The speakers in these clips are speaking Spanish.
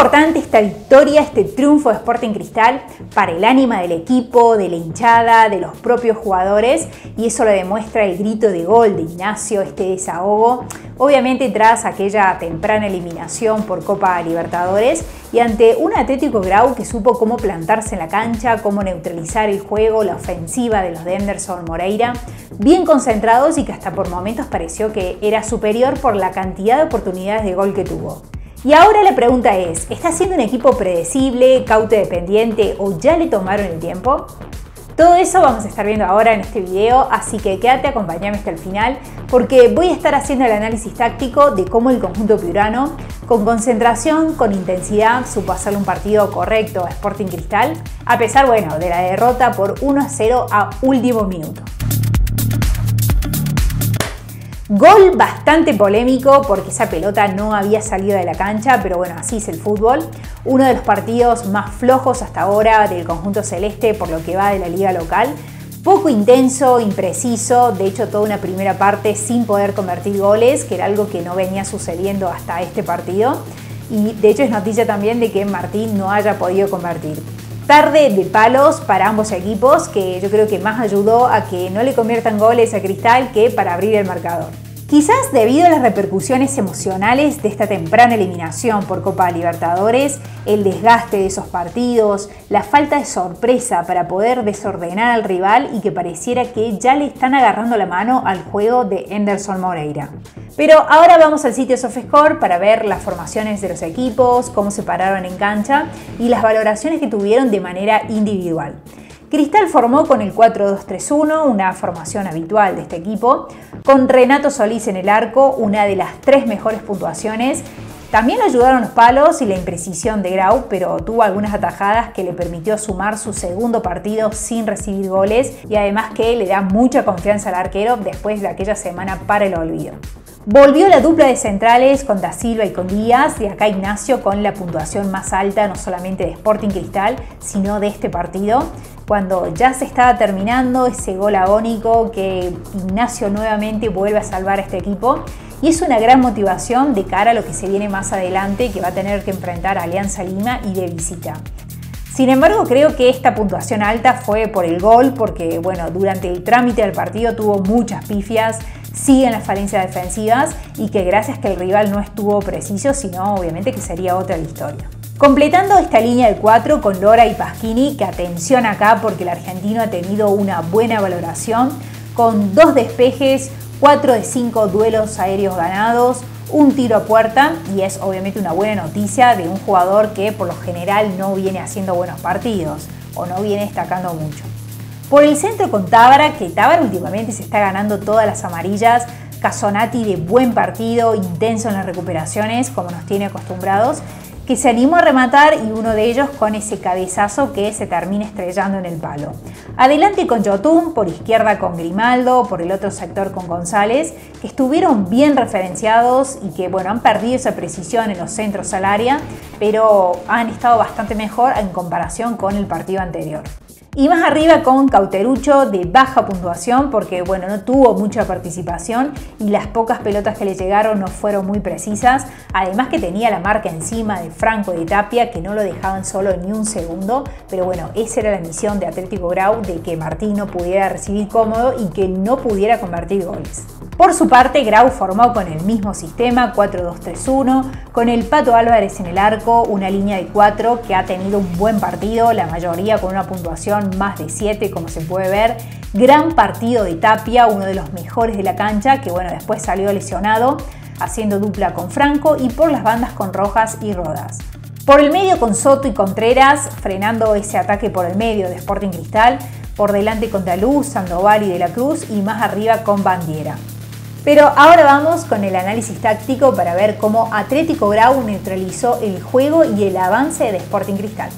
importante esta victoria, este triunfo de Sporting Cristal para el ánima del equipo, de la hinchada, de los propios jugadores y eso lo demuestra el grito de gol de Ignacio, este desahogo, obviamente tras aquella temprana eliminación por Copa Libertadores y ante un Atlético Grau que supo cómo plantarse en la cancha, cómo neutralizar el juego, la ofensiva de los de Anderson Moreira, bien concentrados y que hasta por momentos pareció que era superior por la cantidad de oportunidades de gol que tuvo. Y ahora la pregunta es, ¿está siendo un equipo predecible, caute dependiente o ya le tomaron el tiempo? Todo eso vamos a estar viendo ahora en este video, así que quédate, acompañame hasta el final, porque voy a estar haciendo el análisis táctico de cómo el conjunto piurano, con concentración, con intensidad, supo hacerle un partido correcto a Sporting Cristal, a pesar, bueno, de la derrota por 1 a 0 a último minuto. Gol bastante polémico porque esa pelota no había salido de la cancha, pero bueno, así es el fútbol. Uno de los partidos más flojos hasta ahora del conjunto celeste por lo que va de la liga local. Poco intenso, impreciso, de hecho toda una primera parte sin poder convertir goles, que era algo que no venía sucediendo hasta este partido. Y de hecho es noticia también de que Martín no haya podido convertir tarde de palos para ambos equipos, que yo creo que más ayudó a que no le conviertan goles a Cristal que para abrir el marcador. Quizás debido a las repercusiones emocionales de esta temprana eliminación por Copa Libertadores, el desgaste de esos partidos, la falta de sorpresa para poder desordenar al rival y que pareciera que ya le están agarrando la mano al juego de Anderson Moreira. Pero ahora vamos al sitio SoftScore para ver las formaciones de los equipos, cómo se pararon en cancha y las valoraciones que tuvieron de manera individual. Cristal formó con el 4-2-3-1, una formación habitual de este equipo, con Renato Solís en el arco, una de las tres mejores puntuaciones. También ayudaron los palos y la imprecisión de Grau, pero tuvo algunas atajadas que le permitió sumar su segundo partido sin recibir goles y además que le da mucha confianza al arquero después de aquella semana para el olvido. Volvió la dupla de centrales con Da Silva y con Díaz, y acá Ignacio con la puntuación más alta, no solamente de Sporting Cristal, sino de este partido. Cuando ya se estaba terminando ese gol agónico que Ignacio nuevamente vuelve a salvar a este equipo. Y es una gran motivación de cara a lo que se viene más adelante, que va a tener que enfrentar Alianza Lima y de visita. Sin embargo, creo que esta puntuación alta fue por el gol, porque bueno, durante el trámite del partido tuvo muchas pifias, siguen las falencias defensivas y que gracias que el rival no estuvo preciso, sino obviamente que sería otra la historia. Completando esta línea de 4 con Lora y Pasquini, que atención acá porque el argentino ha tenido una buena valoración, con dos despejes, 4 de 5 duelos aéreos ganados, un tiro a puerta y es obviamente una buena noticia de un jugador que por lo general no viene haciendo buenos partidos o no viene destacando mucho. Por el centro con Tábara, que Tábara últimamente se está ganando todas las amarillas. Casonati de buen partido, intenso en las recuperaciones, como nos tiene acostumbrados, que se animó a rematar y uno de ellos con ese cabezazo que se termina estrellando en el palo. Adelante con Jotun, por izquierda con Grimaldo, por el otro sector con González, que estuvieron bien referenciados y que bueno, han perdido esa precisión en los centros al área, pero han estado bastante mejor en comparación con el partido anterior. Y más arriba con Cauterucho de baja puntuación porque bueno, no tuvo mucha participación y las pocas pelotas que le llegaron no fueron muy precisas. Además que tenía la marca encima de Franco de Tapia que no lo dejaban solo ni un segundo. Pero bueno, esa era la misión de Atlético Grau de que Martín no pudiera recibir cómodo y que no pudiera convertir goles. Por su parte, Grau formó con el mismo sistema 4-2-3-1, con el Pato Álvarez en el arco, una línea de 4 que ha tenido un buen partido, la mayoría con una puntuación más de 7 como se puede ver. Gran partido de Tapia, uno de los mejores de la cancha, que bueno, después salió lesionado, haciendo dupla con Franco y por las bandas con Rojas y Rodas. Por el medio con Soto y Contreras, frenando ese ataque por el medio de Sporting Cristal, por delante con Taluz, Sandoval y De la Cruz y más arriba con Bandiera. Pero ahora vamos con el análisis táctico para ver cómo Atlético Grau neutralizó el juego y el avance de Sporting Cristal.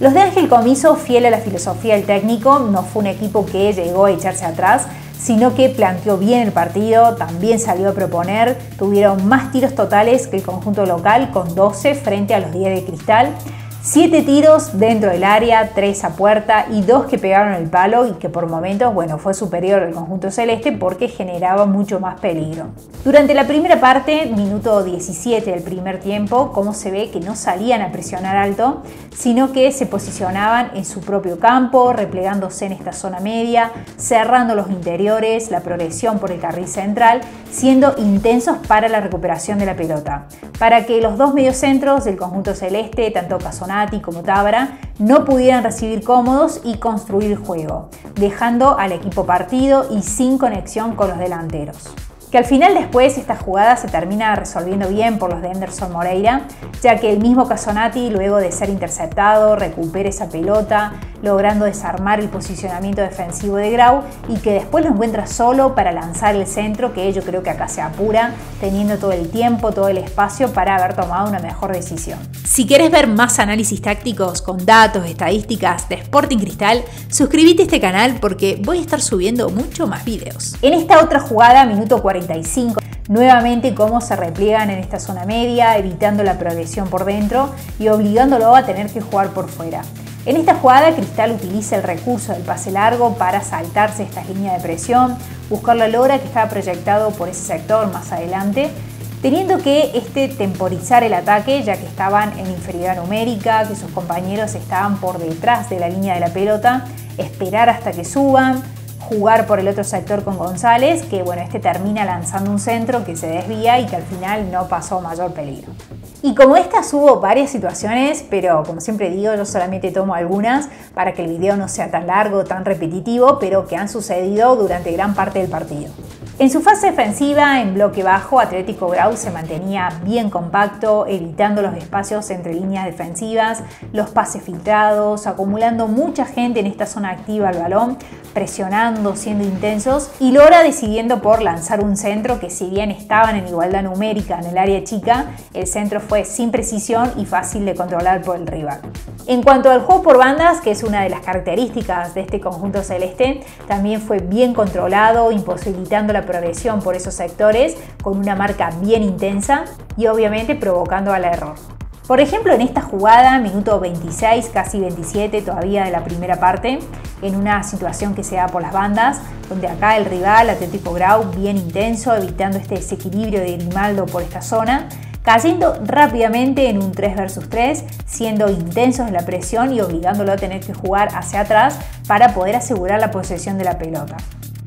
Los de Ángel Comiso, fiel a la filosofía del técnico, no fue un equipo que llegó a echarse atrás, sino que planteó bien el partido, también salió a proponer, tuvieron más tiros totales que el conjunto local con 12 frente a los 10 de Cristal. Siete tiros dentro del área, tres a puerta y dos que pegaron el palo y que por momentos, bueno, fue superior al conjunto celeste porque generaba mucho más peligro. Durante la primera parte, minuto 17 del primer tiempo, como se ve que no salían a presionar alto, sino que se posicionaban en su propio campo, replegándose en esta zona media, cerrando los interiores, la progresión por el carril central, siendo intensos para la recuperación de la pelota, para que los dos mediocentros del conjunto celeste, tanto Casona como Tabra no pudieran recibir cómodos y construir juego, dejando al equipo partido y sin conexión con los delanteros que al final después esta jugada se termina resolviendo bien por los de Anderson Moreira, ya que el mismo Casonati, luego de ser interceptado, recupera esa pelota, logrando desarmar el posicionamiento defensivo de Grau y que después lo encuentra solo para lanzar el centro, que yo creo que acá se apura, teniendo todo el tiempo, todo el espacio para haber tomado una mejor decisión. Si quieres ver más análisis tácticos con datos, estadísticas de Sporting Cristal, suscríbete a este canal porque voy a estar subiendo mucho más videos. En esta otra jugada, minuto 40 Nuevamente cómo se repliegan en esta zona media, evitando la progresión por dentro y obligándolo a tener que jugar por fuera. En esta jugada, Cristal utiliza el recurso del pase largo para saltarse esta línea de presión, buscar la lora que estaba proyectado por ese sector más adelante, teniendo que este temporizar el ataque ya que estaban en inferioridad numérica, que sus compañeros estaban por detrás de la línea de la pelota, esperar hasta que suban, jugar por el otro sector con González, que bueno, este termina lanzando un centro que se desvía y que al final no pasó mayor peligro. Y como estas hubo varias situaciones, pero como siempre digo, yo solamente tomo algunas para que el video no sea tan largo, tan repetitivo, pero que han sucedido durante gran parte del partido. En su fase defensiva, en bloque bajo, Atlético Grau se mantenía bien compacto, evitando los espacios entre líneas defensivas, los pases filtrados, acumulando mucha gente en esta zona activa al balón, presionando, siendo intensos, y Lora decidiendo por lanzar un centro que si bien estaban en igualdad numérica en el área chica, el centro fue sin precisión y fácil de controlar por el rival. En cuanto al juego por bandas, que es una de las características de este conjunto celeste, también fue bien controlado, imposibilitando la progresión por esos sectores con una marca bien intensa y obviamente provocando al error. Por ejemplo, en esta jugada, minuto 26, casi 27 todavía de la primera parte, en una situación que se da por las bandas, donde acá el rival, Atlético Grau, bien intenso, evitando este desequilibrio de Grimaldo por esta zona, cayendo rápidamente en un 3 versus 3, siendo intensos en la presión y obligándolo a tener que jugar hacia atrás para poder asegurar la posesión de la pelota.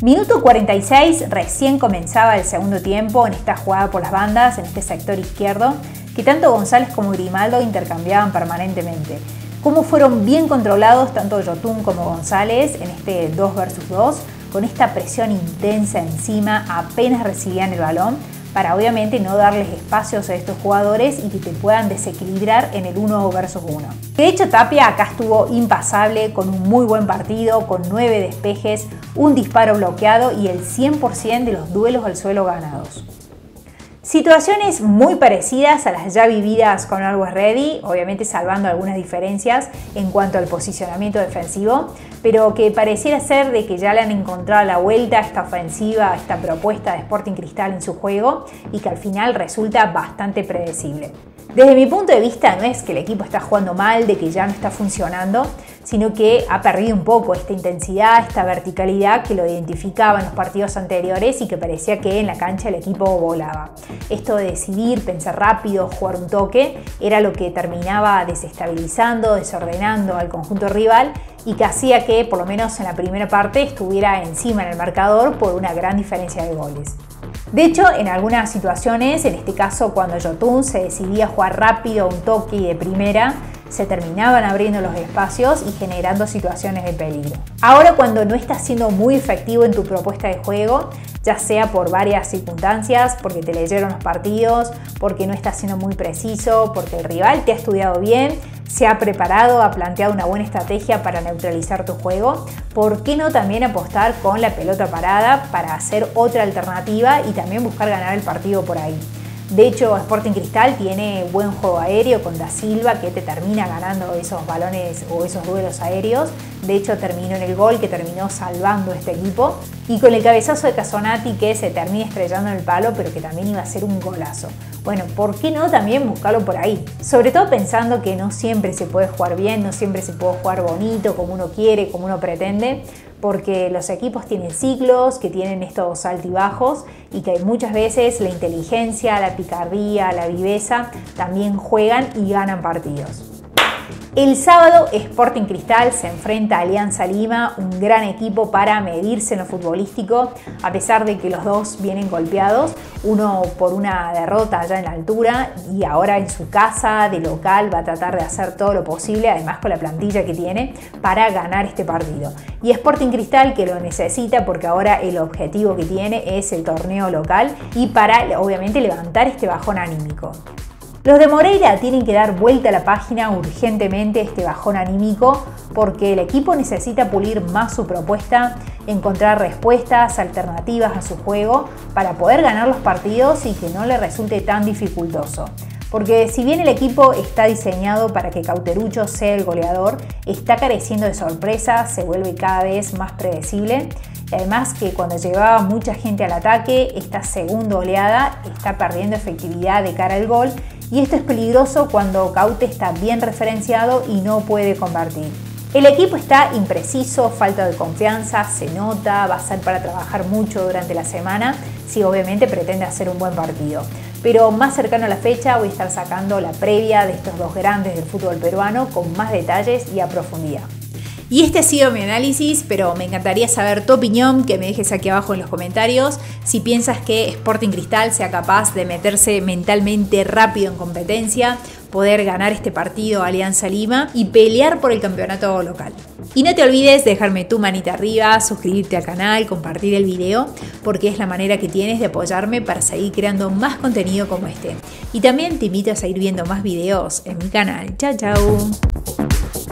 Minuto 46, recién comenzaba el segundo tiempo en esta jugada por las bandas, en este sector izquierdo, que tanto González como Grimaldo intercambiaban permanentemente. Cómo fueron bien controlados tanto Yotun como González en este 2 versus 2, con esta presión intensa encima, apenas recibían el balón, para obviamente no darles espacios a estos jugadores y que te puedan desequilibrar en el 1 versus 1. De hecho, Tapia acá estuvo impasable con un muy buen partido, con 9 despejes, un disparo bloqueado y el 100% de los duelos al suelo ganados. Situaciones muy parecidas a las ya vividas con Always Ready, obviamente salvando algunas diferencias en cuanto al posicionamiento defensivo, pero que pareciera ser de que ya le han encontrado la vuelta a esta ofensiva, a esta propuesta de Sporting Cristal en su juego y que al final resulta bastante predecible. Desde mi punto de vista no es que el equipo está jugando mal, de que ya no está funcionando, sino que ha perdido un poco esta intensidad, esta verticalidad que lo identificaba en los partidos anteriores y que parecía que en la cancha el equipo volaba. Esto de decidir, pensar rápido, jugar un toque, era lo que terminaba desestabilizando, desordenando al conjunto rival y que hacía que por lo menos en la primera parte estuviera encima en el marcador por una gran diferencia de goles. De hecho, en algunas situaciones, en este caso cuando Jotun se decidía jugar rápido, un toque de primera, se terminaban abriendo los espacios y generando situaciones de peligro. Ahora cuando no estás siendo muy efectivo en tu propuesta de juego, ya sea por varias circunstancias, porque te leyeron los partidos, porque no estás siendo muy preciso, porque el rival te ha estudiado bien, se ha preparado, ha planteado una buena estrategia para neutralizar tu juego, ¿por qué no también apostar con la pelota parada para hacer otra alternativa y también buscar ganar el partido por ahí? De hecho, Sporting Cristal tiene buen juego aéreo con Da Silva que te termina ganando esos balones o esos duelos aéreos. De hecho, terminó en el gol que terminó salvando este equipo. Y con el cabezazo de Casonati que se termina estrellando en el palo, pero que también iba a ser un golazo. Bueno, ¿por qué no también buscarlo por ahí? Sobre todo pensando que no siempre se puede jugar bien, no siempre se puede jugar bonito, como uno quiere, como uno pretende, porque los equipos tienen ciclos, que tienen estos altibajos y que muchas veces la inteligencia, la picardía, la viveza también juegan y ganan partidos. El sábado Sporting Cristal se enfrenta a Alianza Lima, un gran equipo para medirse en lo futbolístico, a pesar de que los dos vienen golpeados, uno por una derrota allá en la altura y ahora en su casa de local va a tratar de hacer todo lo posible, además con la plantilla que tiene, para ganar este partido. Y Sporting Cristal que lo necesita porque ahora el objetivo que tiene es el torneo local y para obviamente levantar este bajón anímico. Los de Moreira tienen que dar vuelta a la página urgentemente este bajón anímico porque el equipo necesita pulir más su propuesta, encontrar respuestas alternativas a su juego para poder ganar los partidos y que no le resulte tan dificultoso. Porque si bien el equipo está diseñado para que Cauterucho sea el goleador, está careciendo de sorpresas, se vuelve cada vez más predecible. Y además que cuando llevaba mucha gente al ataque, esta segunda oleada está perdiendo efectividad de cara al gol y esto es peligroso cuando Caute está bien referenciado y no puede convertir. El equipo está impreciso, falta de confianza, se nota, va a ser para trabajar mucho durante la semana si obviamente pretende hacer un buen partido. Pero más cercano a la fecha voy a estar sacando la previa de estos dos grandes del fútbol peruano con más detalles y a profundidad. Y este ha sido mi análisis, pero me encantaría saber tu opinión, que me dejes aquí abajo en los comentarios, si piensas que Sporting Cristal sea capaz de meterse mentalmente rápido en competencia, poder ganar este partido Alianza Lima y pelear por el campeonato local. Y no te olvides de dejarme tu manita arriba, suscribirte al canal, compartir el video, porque es la manera que tienes de apoyarme para seguir creando más contenido como este. Y también te invito a seguir viendo más videos en mi canal. Chao, chao.